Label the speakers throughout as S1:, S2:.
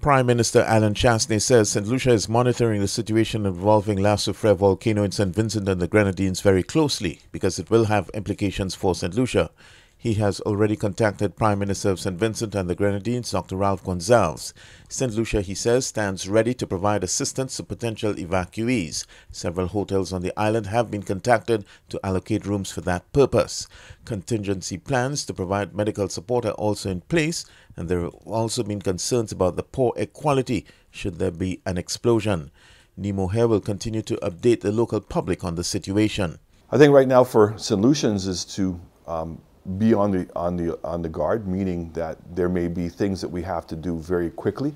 S1: Prime Minister Allen Chastanet says St. Lucia is monitoring the situation involving La Soufriere volcano in St. Vincent and the Grenadines very closely because it will have implications for St. Lucia. He has already contacted Prime Minister of St. Vincent and the Grenadines, Dr. Ralph Gonsalves. St. Lucia, he says, stands ready to provide assistance to potential evacuees. Several hotels on the island have been contacted to allocate rooms for that purpose. Contingency plans to provide medical support are also in place, and there have also been concerns about the poor air quality should there be an explosion. NEMO here will continue to update the local public on the situation.
S2: I think right now for St. Lucians is to um, be on the, on, the, on the guard, meaning that there may be things that we have to do very quickly,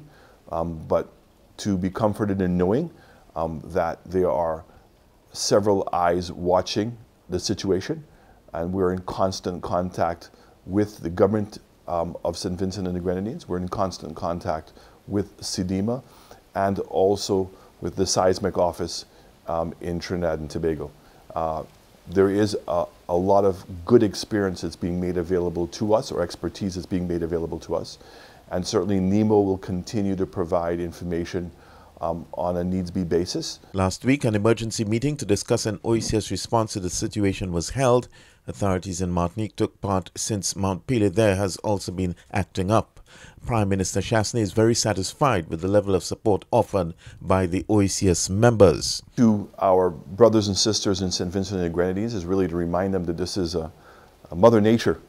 S2: um, but to be comforted in knowing um, that there are several eyes watching the situation, and we're in constant contact with the government um, of St. Vincent and the Grenadines. We're in constant contact with CDEMA and also with the seismic office um, in Trinidad and Tobago. Uh, there is a, a, lot of good experience that's being made available to us or expertise that's being made available to us. And certainly NEMO will continue to provide information um, on a needs-be basis.
S1: Last week, an emergency meeting to discuss an OECS response to the situation was held. Authorities in Martinique took part since Mount Pelee there has also been acting up. Prime Minister Chastanet is very satisfied with the level of support offered by the OECS members.
S2: To our brothers and sisters in St. Vincent and the Grenadines is really to remind them that this is a, a Mother Nature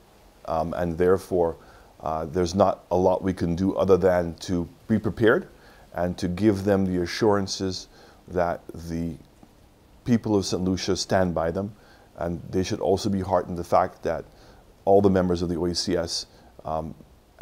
S2: um, and therefore uh, there's not a lot we can do other than to be prepared and to give them the assurances that the people of St. Lucia stand by them and they should also be heartened the fact that all the members of the OECS um,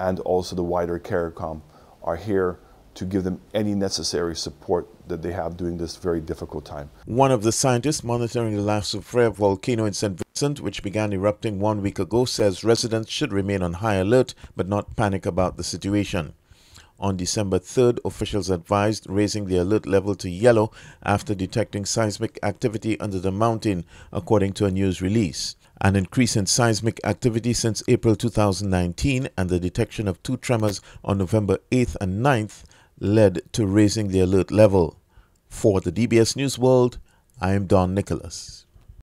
S2: and also the wider CARICOM are here to give them any necessary support that they have during this very difficult time.
S1: One of the scientists monitoring the La Soufriere volcano in St. Vincent, which began erupting one week ago, says residents should remain on high alert but not panic about the situation. On December 3rd, officials advised raising the alert level to yellow after detecting seismic activity under the mountain, according to a news release. An increase in seismic activity since April 2019 and the detection of two tremors on November 8th and 9th led to raising the alert level. For the DBS News World, I am Don Nicholas.